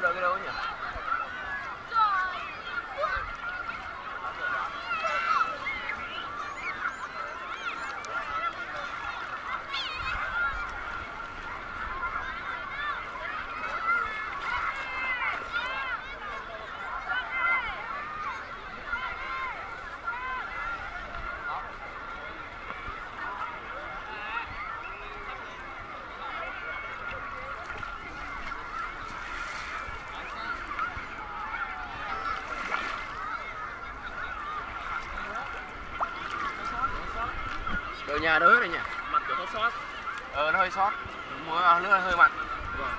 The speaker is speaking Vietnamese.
Lo logró uno. nhà đỡ này nhỉ? Mặt kiểu hơi sót. Ờ nó hơi sót. Mưa à, nước hơi hơi mặn vâng.